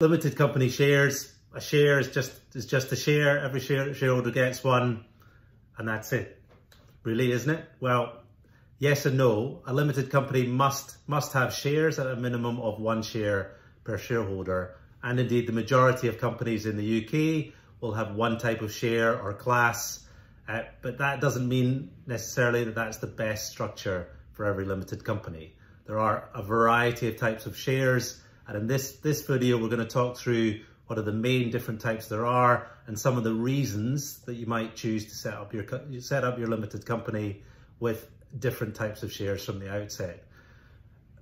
Limited company shares, a share is just is just a share. Every share, shareholder gets one, and that's it. Really, isn't it? Well, yes and no. A limited company must must have shares at a minimum of one share per shareholder, and indeed the majority of companies in the UK will have one type of share or class. Uh, but that doesn't mean necessarily that that's the best structure for every limited company. There are a variety of types of shares and in this, this video, we're going to talk through what are the main different types there are and some of the reasons that you might choose to set up your, set up your limited company with different types of shares from the outset.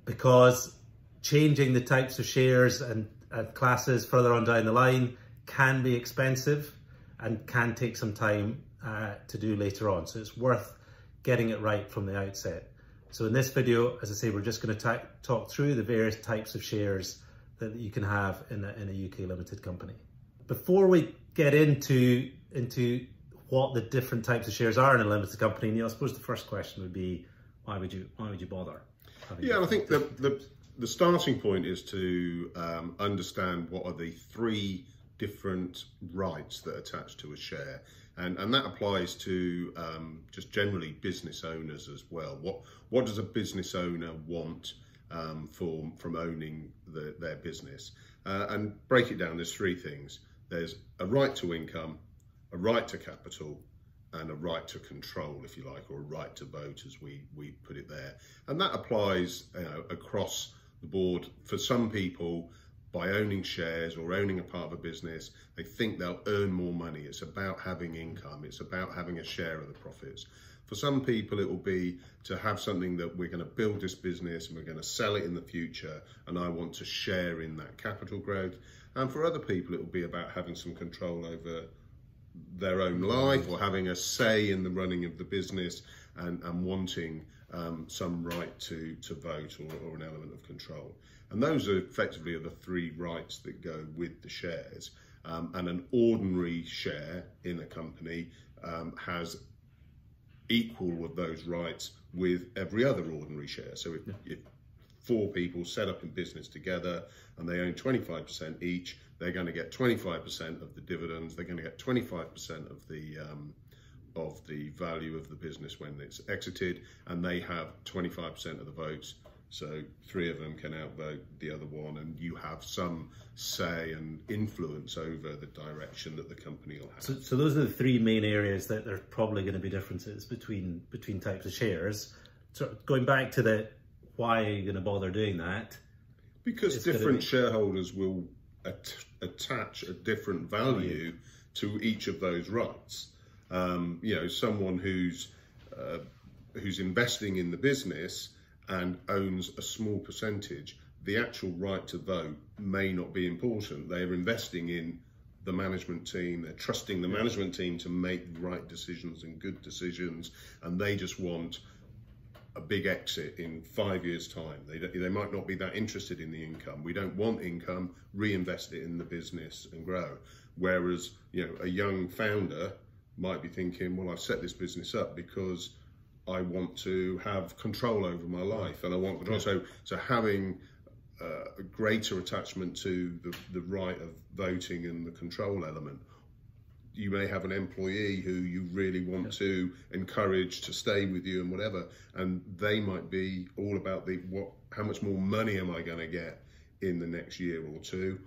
Because changing the types of shares and, and classes further on down the line can be expensive and can take some time uh, to do later on. So it's worth getting it right from the outset. So in this video, as I say, we're just going to talk through the various types of shares that you can have in a, in a UK limited company. Before we get into, into what the different types of shares are in a limited company, Neil, I suppose the first question would be, why would you, why would you bother? Yeah, I think the, the, the starting point is to um, understand what are the three different rights that attach to a share. And, and that applies to um, just generally business owners as well. What, what does a business owner want um, for, from owning the, their business? Uh, and break it down, there's three things. There's a right to income, a right to capital, and a right to control, if you like, or a right to vote, as we, we put it there. And that applies you know, across the board. For some people, by owning shares or owning a part of a business, they think they'll earn more money. It's about having income. It's about having a share of the profits. For some people, it will be to have something that we're going to build this business and we're going to sell it in the future, and I want to share in that capital growth. And for other people, it will be about having some control over their own life or having a say in the running of the business and, and wanting um, some right to, to vote or, or an element of control. And those are effectively are the three rights that go with the shares. Um, and an ordinary share in a company um, has equal of those rights with every other ordinary share. So if, yeah. if four people set up in business together and they own 25% each, they're going to get 25% of the dividends. They're going to get 25% of the um, of the value of the business when it's exited, and they have 25% of the votes so three of them can outvote the other one, and you have some say and influence over the direction that the company will have. So, so those are the three main areas that there are probably going to be differences between between types of shares. So going back to the why are you going to bother doing that? Because different be... shareholders will at attach a different value to each of those rights. Um, you know, someone who's uh, who's investing in the business and owns a small percentage, the actual right to vote may not be important. They're investing in the management team, they're trusting the management team to make the right decisions and good decisions, and they just want a big exit in five years' time. They, they might not be that interested in the income. We don't want income, reinvest it in the business and grow. Whereas, you know, a young founder might be thinking, well, I've set this business up because I want to have control over my life and I want control. So, so having uh, a greater attachment to the, the right of voting and the control element. You may have an employee who you really want yeah. to encourage to stay with you and whatever, and they might be all about the what, how much more money am I going to get in the next year or two?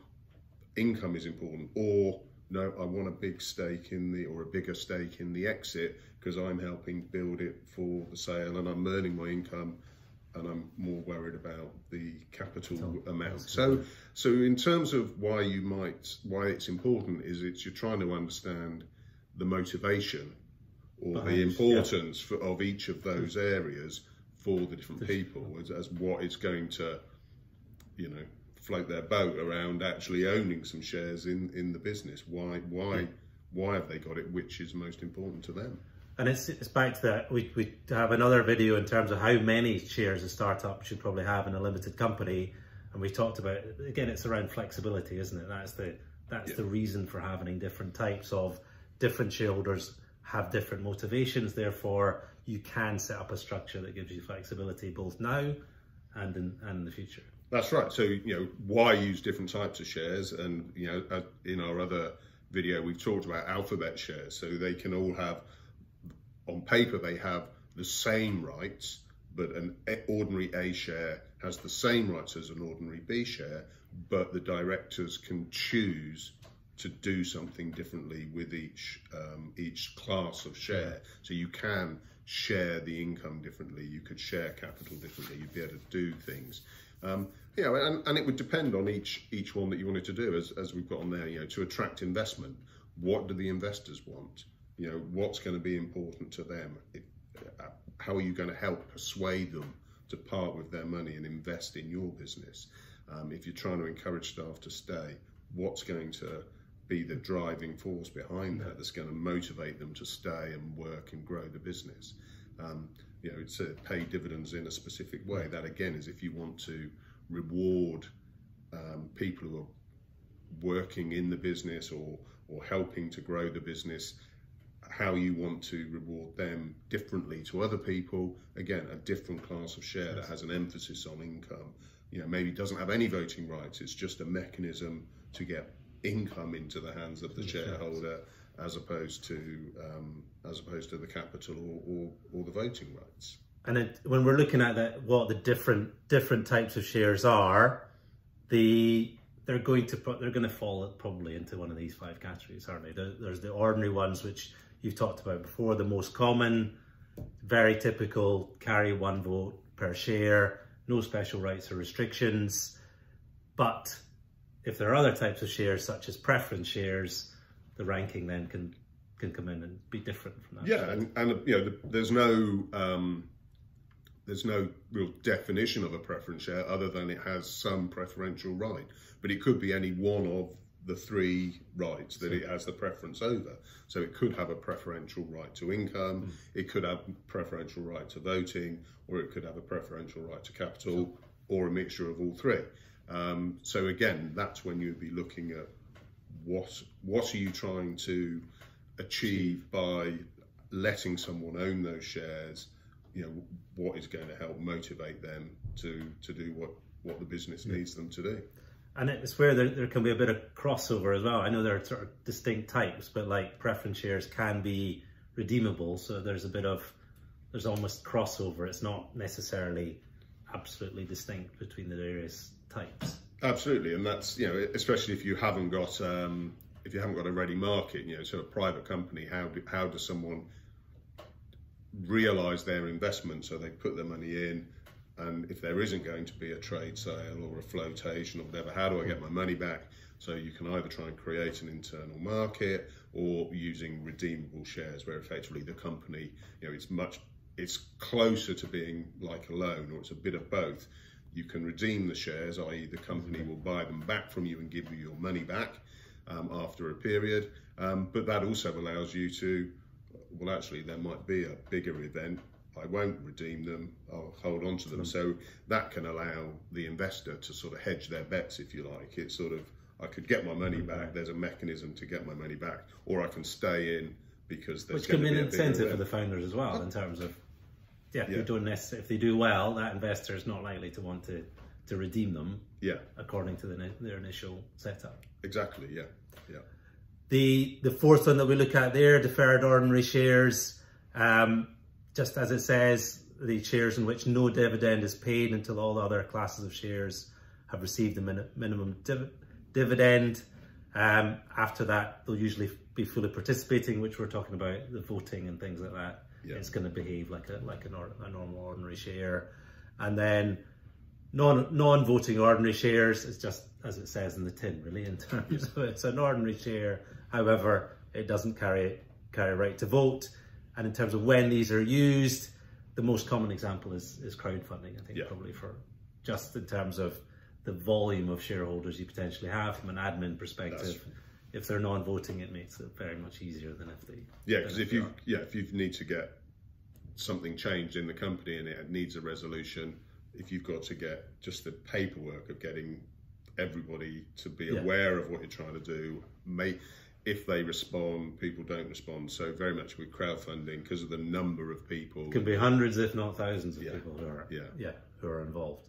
Income is important, or no, I want a big stake in the, or a bigger stake in the exit because I'm helping build it for the sale and I'm earning my income and I'm more worried about the capital amount. So, so in terms of why you might, why it's important is it's you're trying to understand the motivation or Behind, the importance yeah. for, of each of those areas for the different people as, as what it's going to, you know, float their boat around actually owning some shares in in the business. Why why yeah. why have they got it? Which is most important to them? And it's, it's back to that. We, we have another video in terms of how many shares a startup should probably have in a limited company. And we talked about, again, it's around flexibility, isn't it? That's the, that's yeah. the reason for having different types of different shareholders have different motivations. Therefore, you can set up a structure that gives you flexibility both now and in, and in the future. That's right. So you know why use different types of shares, and you know uh, in our other video we've talked about alphabet shares, so they can all have on paper they have the same rights, but an ordinary A share has the same rights as an ordinary B share, but the directors can choose to do something differently with each um, each class of share. So you can share the income differently. You could share capital differently. You'd be able to do things. Um, you know, and, and it would depend on each each one that you wanted to do, as, as we've got on there. You know, to attract investment, what do the investors want? You know, what's going to be important to them? Uh, how are you going to help persuade them to part with their money and invest in your business? Um, if you're trying to encourage staff to stay, what's going to be the driving force behind that that's going to motivate them to stay and work and grow the business. Um, you know, to pay dividends in a specific way. That again is if you want to reward um, people who are working in the business or or helping to grow the business, how you want to reward them differently to other people. Again, a different class of share that has an emphasis on income. You know, maybe doesn't have any voting rights. It's just a mechanism to get income into the hands of the shareholder as opposed to um, as opposed to the capital or, or, or the voting rights. And it, when we're looking at that, what the different different types of shares are, the they're going to put they're going to fall probably into one of these five categories, aren't they? There's the ordinary ones which you've talked about before, the most common, very typical, carry one vote per share, no special rights or restrictions, but if there are other types of shares, such as preference shares, the ranking then can can come in and be different from that. Yeah, and, and you know, there's no um, there's no real definition of a preference share other than it has some preferential right, but it could be any one of the three rights that it has the preference over. So it could have a preferential right to income, mm. it could have preferential right to voting, or it could have a preferential right to capital, or a mixture of all three. Um, so again, that's when you'd be looking at what what are you trying to achieve by letting someone own those shares. You know, what is going to help motivate them to to do what what the business needs them to do. And it's where there, there can be a bit of crossover as well. I know there are sort of distinct types, but like preference shares can be redeemable. So there's a bit of, there's almost crossover. It's not necessarily absolutely distinct between the various types. Absolutely, and that's you know especially if you haven't got um, if you haven't got a ready market, you know, sort of private company, how do, how does someone realise their investment? So they put their money in, and if there isn't going to be a trade sale or a flotation or whatever, how do I get my money back? So you can either try and create an internal market or using redeemable shares, where effectively the company, you know, it's much it's closer to being like a loan, or it's a bit of both you can redeem the shares, i.e. the company will buy them back from you and give you your money back um, after a period. Um, but that also allows you to, well, actually, there might be a bigger event. I won't redeem them. I'll hold on to them. So that can allow the investor to sort of hedge their bets, if you like. It's sort of, I could get my money back. There's a mechanism to get my money back, or I can stay in because there's which can be an incentive for the founders as well in terms of yeah, yeah. doing this, if they do well, that investor is not likely to want to to redeem them. Yeah. According to the, their initial setup. Exactly. Yeah. Yeah. The the fourth one that we look at there, deferred ordinary shares, um, just as it says, the shares in which no dividend is paid until all the other classes of shares have received the min minimum div dividend. Um, after that, they'll usually be fully participating, which we're talking about, the voting and things like that yeah. it's going to behave like a like an or, a normal ordinary share. And then non non-voting ordinary shares is just as it says in the tin, really. In terms of it's an ordinary share, however, it doesn't carry carry a right to vote. And in terms of when these are used, the most common example is is crowdfunding. I think yeah. probably for just in terms of the volume of shareholders you potentially have from an admin perspective if they're non-voting, it makes it very much easier than if they. Yeah, because if you yeah if you need to get something changed in the company and it needs a resolution, if you've got to get just the paperwork of getting everybody to be yeah. aware of what you're trying to do, may if they respond, people don't respond. So very much with crowdfunding because of the number of people. It can be hundreds, if not thousands, of yeah. people who are yeah. yeah who are involved.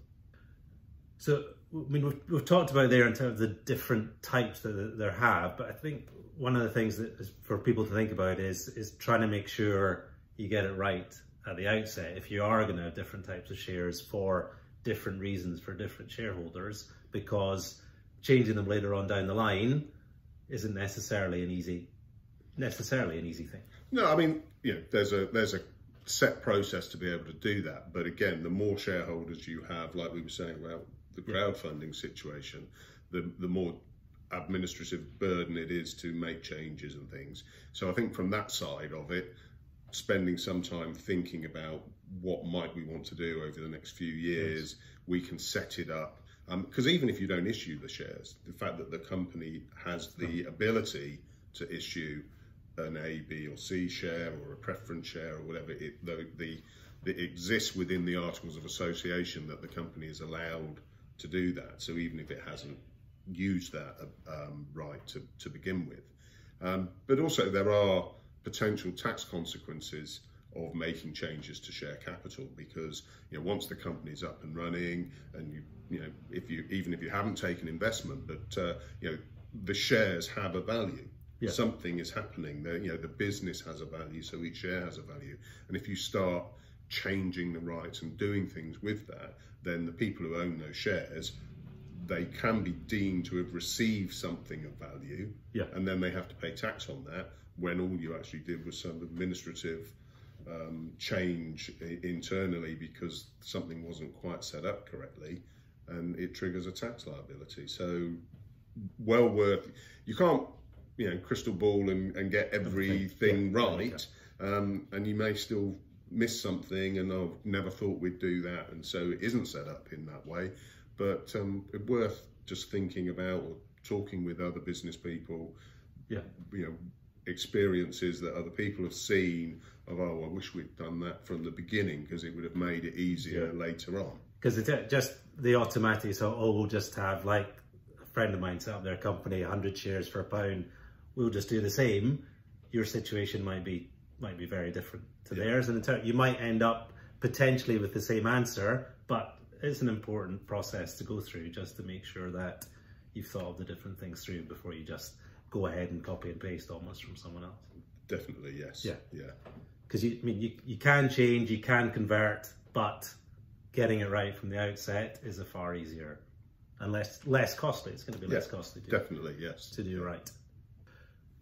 So, I mean, we've, we've talked about there in terms of the different types that there have, but I think one of the things that is for people to think about is is trying to make sure you get it right at the outset. If you are going to have different types of shares for different reasons for different shareholders, because changing them later on down the line isn't necessarily an easy necessarily an easy thing. No, I mean, you know, there's a there's a set process to be able to do that. But again, the more shareholders you have, like we were saying about the crowdfunding situation, the the more administrative burden it is to make changes and things. So I think from that side of it, spending some time thinking about what might we want to do over the next few years, yes. we can set it up. Because um, even if you don't issue the shares, the fact that the company has the ability to issue an A, B, or C share or a preference share or whatever, it, the, the, it exists within the Articles of Association that the company is allowed to do that. So even if it hasn't used that um, right to, to begin with. Um, but also there are potential tax consequences of making changes to share capital because you know once the company's up and running and you you know if you even if you haven't taken investment but uh, you know the shares have a value yeah. something is happening there you know the business has a value so each share has a value and if you start changing the rights and doing things with that then the people who own those shares they can be deemed to have received something of value yeah. and then they have to pay tax on that when all you actually did was some administrative um, change internally because something wasn't quite set up correctly and it triggers a tax liability. So well worth, you can't, you know, crystal ball and, and get everything yeah, right. Um, and you may still miss something and I've never thought we'd do that. And so it isn't set up in that way, but um, it's worth just thinking about or talking with other business people. Yeah. You know, experiences that other people have seen of oh I wish we'd done that from the beginning because it would have made it easier yeah. later on. Because it's uh, just the automatic so oh we'll just have like a friend of mine set up their company 100 shares for a pound we'll just do the same your situation might be might be very different to yeah. theirs and you might end up potentially with the same answer but it's an important process to go through just to make sure that you've thought of the different things through before you just go ahead and copy and paste almost from someone else. Definitely, yes. Yeah. Yeah. Because you, I mean, you, you can change, you can convert, but getting it right from the outset is a far easier and less less costly. It's going to be yeah, less costly. To, definitely, yes. To do right.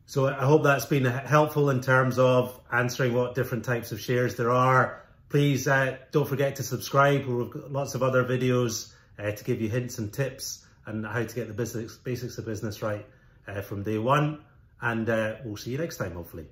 So I hope that's been helpful in terms of answering what different types of shares there are. Please uh, don't forget to subscribe. We've got lots of other videos uh, to give you hints and tips and how to get the business, basics of business right uh, from day one. And uh, we'll see you next time, hopefully.